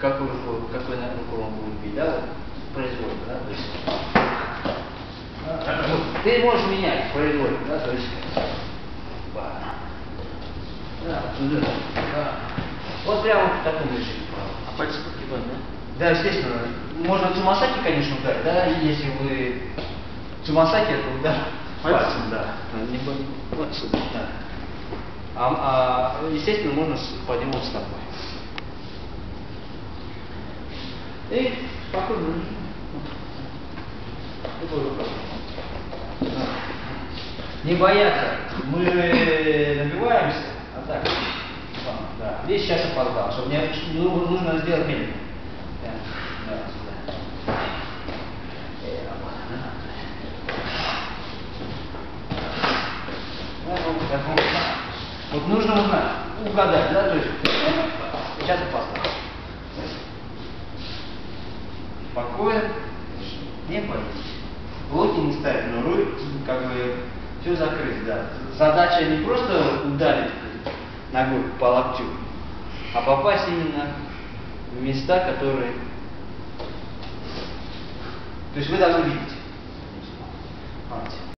какой руку, какой на руку он будет бить, да, вот, произвольно, да, то есть. ну, ты можешь менять произвольно, да, то есть. Да, туда, да. Вот прямо в таком режиме. А пальцы подгибать, да? Да, естественно. Можно цумасаки, конечно, ударить, да, если вы... Цумасаки это удар Пальцем? пальцем, да. А, не сюда. да. А, а, естественно, можно с поднимать стопой. И спокойно. Не бояться. Мы набиваемся, а так. Да. Здесь сейчас опоздал, чтобы мне ну, нужно сделать медленно. Э, ну. Вот нужно узнать, угадать, да, то есть сейчас опоздал. Спокоен, не боитесь. Блоки не ставить, но руль как бы все закрыть, да. Задача не просто ударить ногой по локтю, а попасть именно в места, которые... То есть вы должны видеть.